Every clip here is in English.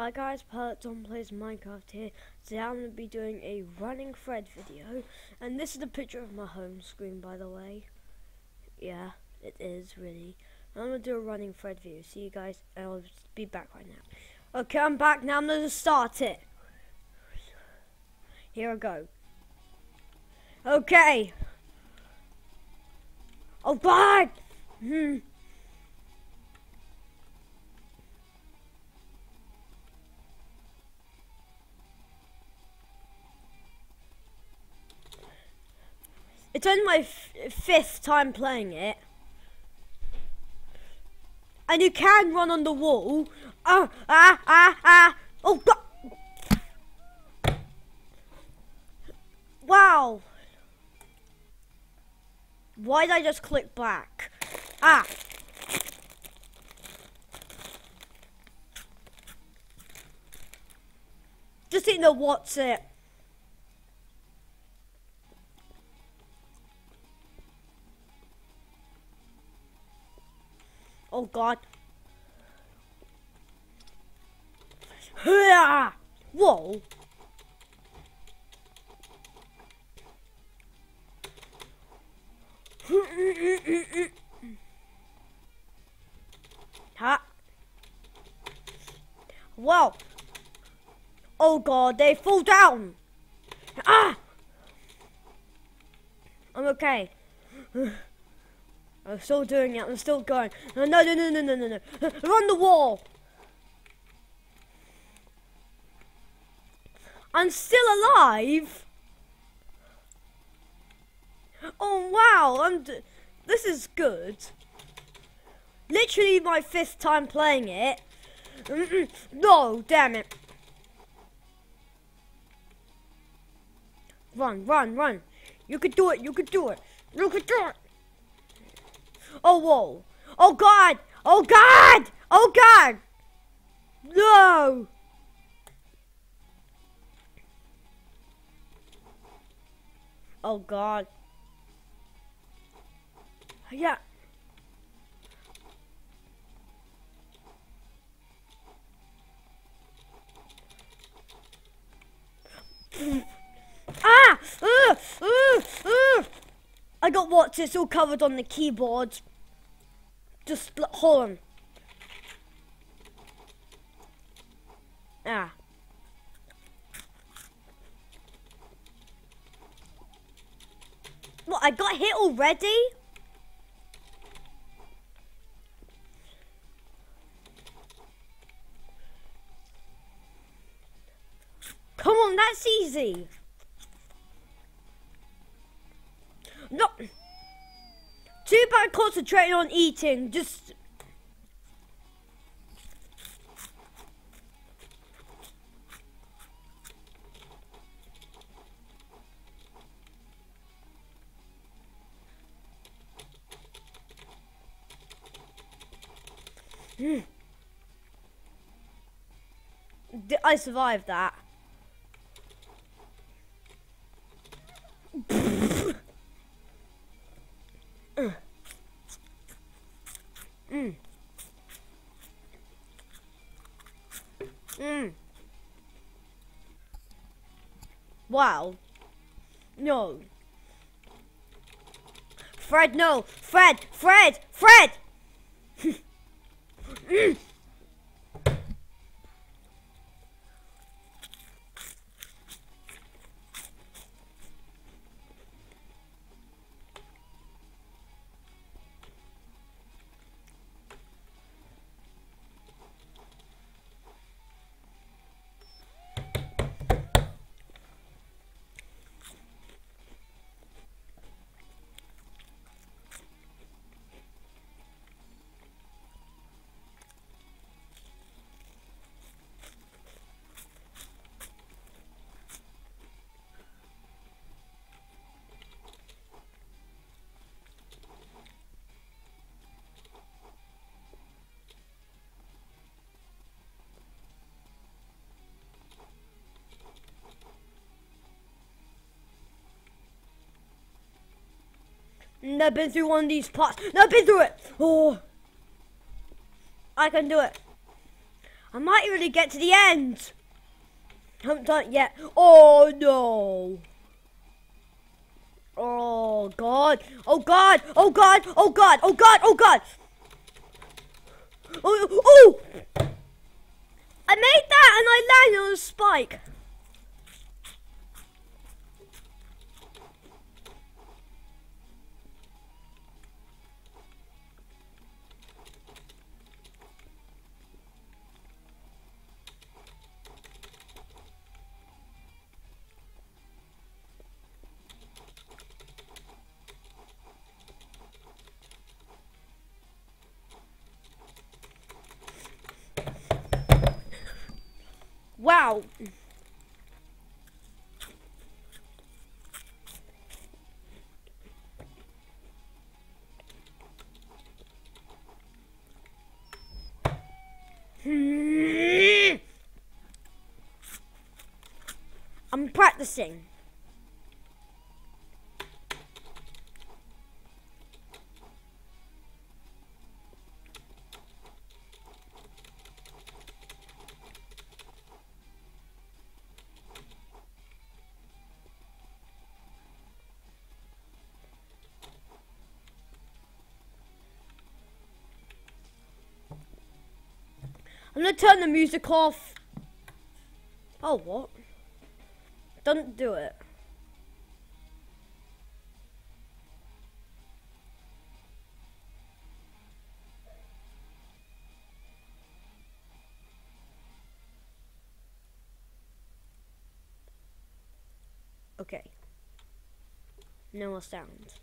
Hi guys, Pilot Tom Plays Minecraft here. Today I'm going to be doing a running Fred video. And this is a picture of my home screen by the way. Yeah, it is really. I'm going to do a running Fred video. See you guys, and I'll be back right now. Okay, I'm back now. I'm going to start it. Here I go. Okay. Oh God! Hmm. It's only my fifth time playing it. And you can run on the wall. Ah, ah, ah, ah. Oh, God. Wow. Why did I just click back? Ah. Just didn't know what's it. Oh god. Whoa. ha. Whoa. Oh god, they fall down. Ah! I'm okay. I'm still doing it. I'm still going. No, no, no, no, no, no, no. Run the wall. I'm still alive. Oh wow! I'm. this is good. Literally my fifth time playing it. no, damn it. Run, run, run. You could do it. You could do it. You could do it. Oh, whoa. Oh, God. Oh, God. Oh, God. No. Oh, God. Yeah. What's it's all covered on the keyboard. Just hold on. Ah. What, I got hit already? Bad concentrating on eating. Just. I survived that. Mm. Mm. Wow. No. Fred, no. Fred, Fred, Fred! Mm. Never been through one of these parts. Never been through it. Oh, I can do it. I might really get to the end. Haven't done it yet. Oh no. Oh god. Oh god. Oh god. Oh god. Oh god. Oh god. Oh, oh! I made that and I landed on a spike. Wow. Hmm. I'm practicing. I'm gonna turn the music off. Oh, what? Don't do it. Okay. No more sounds.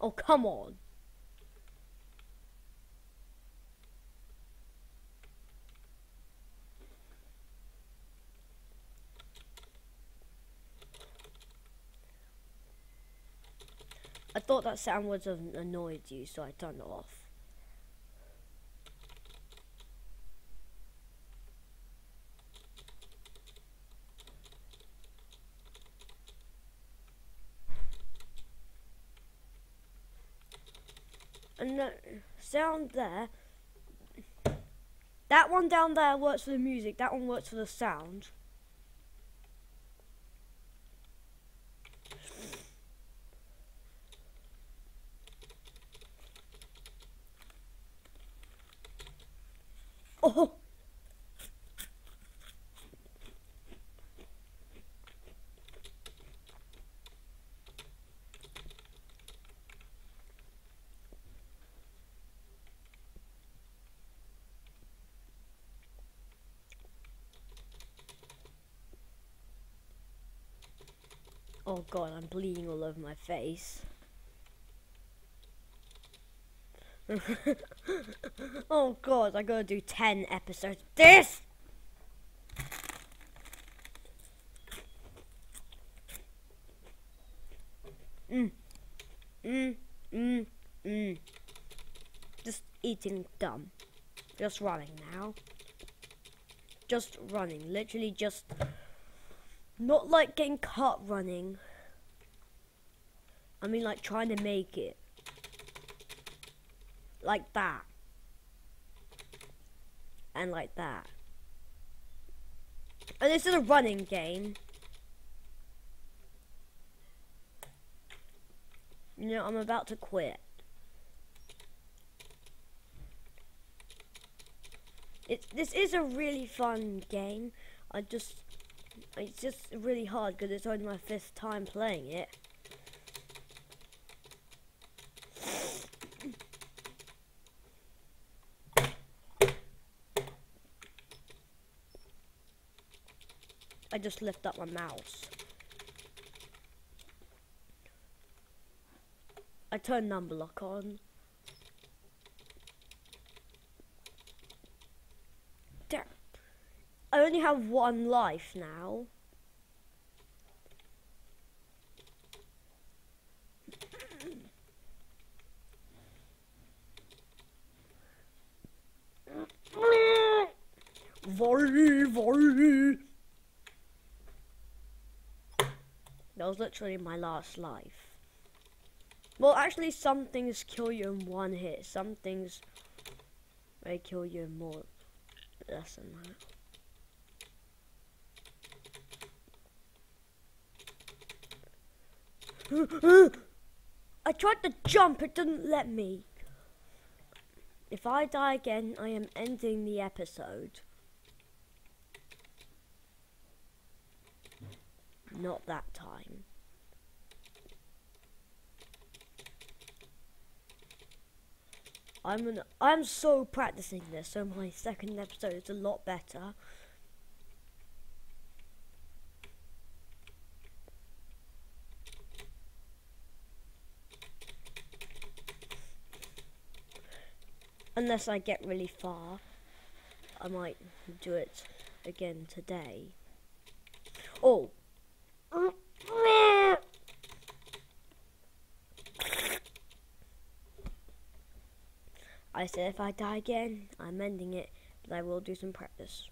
Oh, come on. I thought that sound would have annoyed you, so I turned it off. Sound there. That one down there works for the music. That one works for the sound. Oh. Oh god, I'm bleeding all over my face. oh god, I gotta do 10 episodes. This! Mm. Mm. Mm. Mm. Just eating dumb. Just running now. Just running. Literally just not like getting cut running. I mean like trying to make it. Like that. And like that. And this is a running game. You know, I'm about to quit. It, this is a really fun game. I just it's just really hard because it's only my fifth time playing it. I just lift up my mouse. I turn number lock on. I only have one life now. Volley, volley. That was literally my last life. Well, actually, some things kill you in one hit. Some things may kill you in more. Less than that. I tried to jump, it didn't let me. If I die again, I am ending the episode. Not that time. I'm an, I'm so practicing this, so my second episode is a lot better. Unless I get really far, I might do it again today. Oh. I said if I die again, I'm ending it, but I will do some practice.